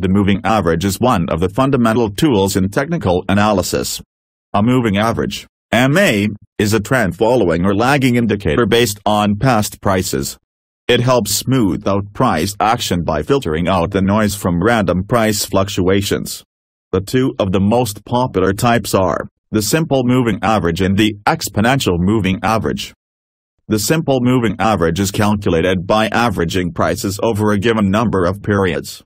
The moving average is one of the fundamental tools in technical analysis. A moving average, MA, is a trend following or lagging indicator based on past prices. It helps smooth out price action by filtering out the noise from random price fluctuations. The two of the most popular types are the simple moving average and the exponential moving average. The simple moving average is calculated by averaging prices over a given number of periods.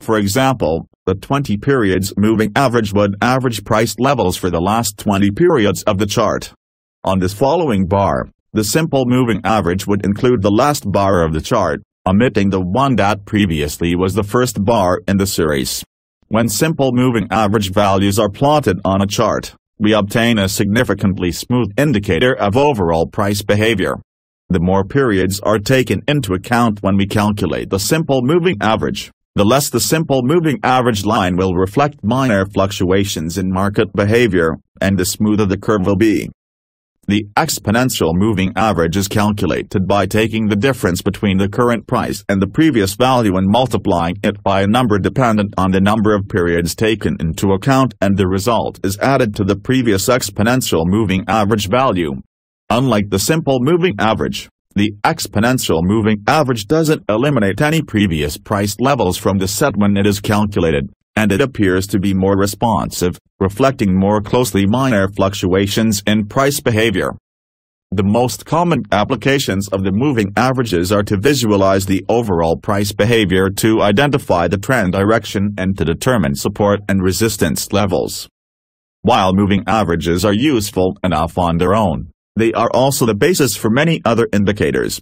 For example, the 20 periods moving average would average price levels for the last 20 periods of the chart. On this following bar, the simple moving average would include the last bar of the chart, omitting the one that previously was the first bar in the series. When simple moving average values are plotted on a chart, we obtain a significantly smooth indicator of overall price behavior. The more periods are taken into account when we calculate the simple moving average, the less the simple moving average line will reflect minor fluctuations in market behavior, and the smoother the curve will be. The exponential moving average is calculated by taking the difference between the current price and the previous value and multiplying it by a number dependent on the number of periods taken into account and the result is added to the previous exponential moving average value. Unlike the simple moving average, the exponential moving average doesn't eliminate any previous price levels from the set when it is calculated, and it appears to be more responsive, reflecting more closely minor fluctuations in price behavior. The most common applications of the moving averages are to visualize the overall price behavior to identify the trend direction and to determine support and resistance levels. While moving averages are useful enough on their own, they are also the basis for many other indicators.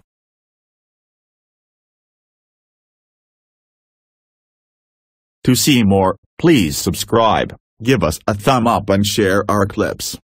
To see more, please subscribe, give us a thumb up and share our clips.